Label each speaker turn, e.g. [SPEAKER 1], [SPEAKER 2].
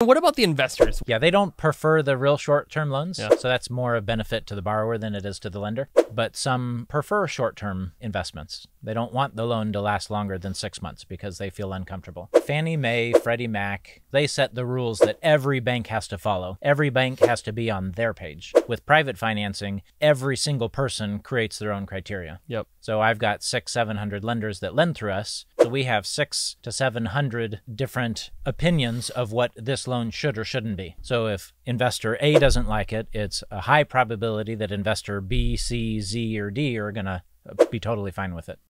[SPEAKER 1] What about the investors?
[SPEAKER 2] Yeah, they don't prefer the real short term loans.
[SPEAKER 1] Yeah.
[SPEAKER 2] So that's more of a benefit to the borrower than it is to the lender. But some prefer short term investments. They don't want the loan to last longer than six months because they feel uncomfortable. Fannie Mae, Freddie Mac, they set the rules that every bank has to follow. Every bank has to be on their page. With private financing, every single person creates their own criteria.
[SPEAKER 1] Yep.
[SPEAKER 2] So I've got six, seven hundred lenders that lend through us. So we have six to seven hundred different opinions of what this loan should or shouldn't be. So if investor A doesn't like it, it's a high probability that investor B, C, Z, or D are going to be totally fine with it.